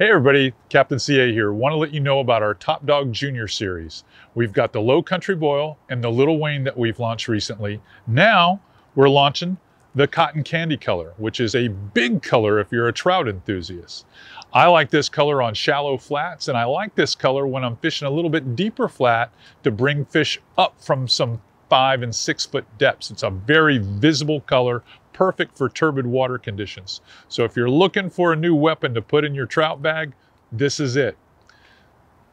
Hey everybody, Captain CA here. Want to let you know about our Top Dog Junior series. We've got the Low Country Boil and the Little Wayne that we've launched recently. Now we're launching the Cotton Candy color, which is a big color if you're a trout enthusiast. I like this color on shallow flats and I like this color when I'm fishing a little bit deeper flat to bring fish up from some five and six foot depths. It's a very visible color, perfect for turbid water conditions. So if you're looking for a new weapon to put in your trout bag, this is it.